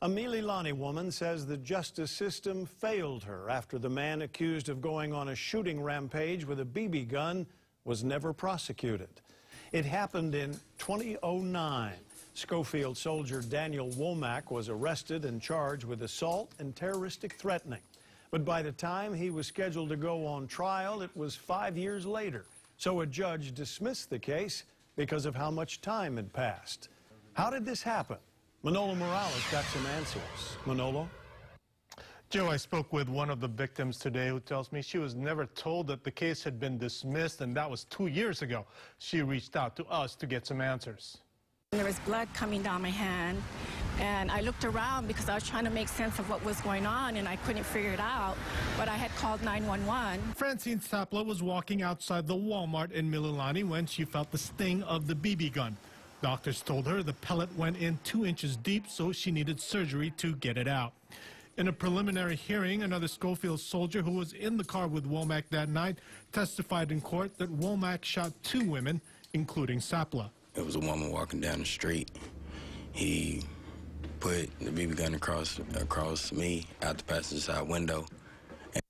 A Mililani woman says the justice system failed her after the man accused of going on a shooting rampage with a BB gun was never prosecuted. It happened in 2009. Schofield soldier Daniel Womack was arrested and charged with assault and terroristic threatening. But by the time he was scheduled to go on trial, it was five years later. So a judge dismissed the case because of how much time had passed. How did this happen? Manolo Morales got some answers. Manolo? Joe, I spoke with one of the victims today who tells me she was never told that the case had been dismissed, and that was two years ago. She reached out to us to get some answers. There was blood coming down my hand, and I looked around because I was trying to make sense of what was going on, and I couldn't figure it out, but I had called 911. Francine Sapla was walking outside the Walmart in Mililani when she felt the sting of the BB gun. Doctors told her the pellet went in two inches deep, so she needed surgery to get it out. In a preliminary hearing, another Schofield soldier who was in the car with Womack that night testified in court that Womack shot two women, including Sapla. It was a woman walking down the street. He put the BB gun across across me out the passenger side window,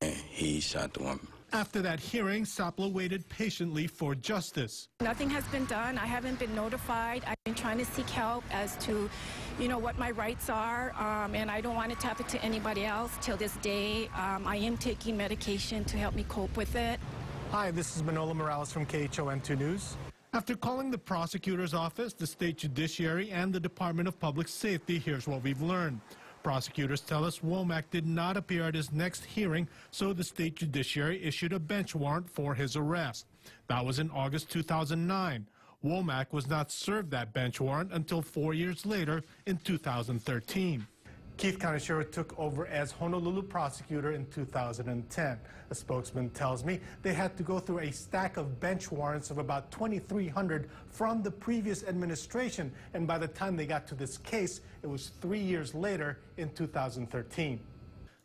and he shot the woman. After that hearing, Sapla waited patiently for justice. Nothing has been done. I haven't been notified. I've been trying to seek help as to, you know, what my rights are, um, and I don't want to tap it to anybody else till this day. Um, I am taking medication to help me cope with it. Hi, this is Manolo Morales from KHON2 News. After calling the prosecutor's office, the state judiciary, and the Department of Public Safety, here's what we've learned. Prosecutors tell us Womack did not appear at his next hearing, so the state judiciary issued a bench warrant for his arrest. That was in August 2009. Womack was not served that bench warrant until four years later in 2013. Keith Kaneshiro took over as Honolulu prosecutor in 2010. A spokesman tells me they had to go through a stack of bench warrants of about 2,300 from the previous administration, and by the time they got to this case, it was three years later in 2013.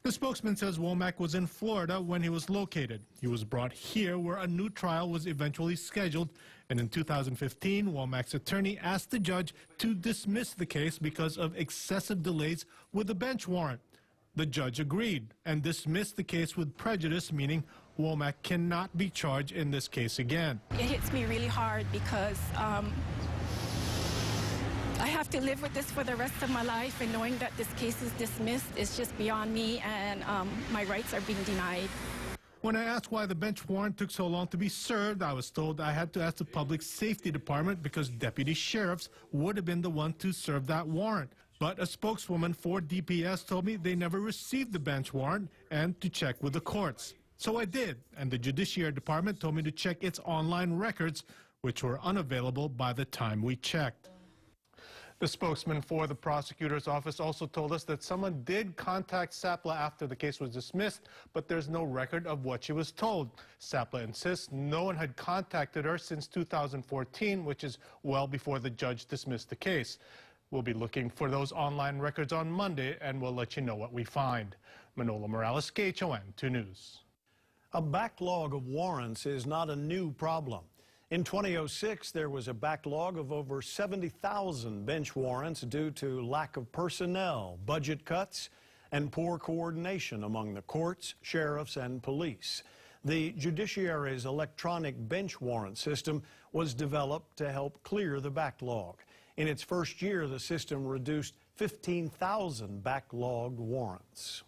The spokesman says Womack was in Florida when he was located. He was brought here where a new trial was eventually scheduled. And in 2015, Womack's attorney asked the judge to dismiss the case because of excessive delays with the bench warrant. The judge agreed and dismissed the case with prejudice, meaning Womack cannot be charged in this case again. It hits me really hard because um, I have to live with this for the rest of my life, and knowing that this case is dismissed is just beyond me, and um, my rights are being denied. When I asked why the bench warrant took so long to be served, I was told I had to ask the Public Safety Department because deputy sheriffs would have been the one to serve that warrant. But a spokeswoman for DPS told me they never received the bench warrant and to check with the courts. So I did, and the Judiciary Department told me to check its online records, which were unavailable by the time we checked. The spokesman for the prosecutor's office also told us that someone did contact Sapla after the case was dismissed, but there's no record of what she was told. Sapla insists no one had contacted her since 2014, which is well before the judge dismissed the case. We'll be looking for those online records on Monday, and we'll let you know what we find. Manolo Morales, KHON 2 News. A backlog of warrants is not a new problem. In 2006, there was a backlog of over 70,000 bench warrants due to lack of personnel, budget cuts, and poor coordination among the courts, sheriffs, and police. The judiciary's electronic bench warrant system was developed to help clear the backlog. In its first year, the system reduced 15,000 backlogged warrants.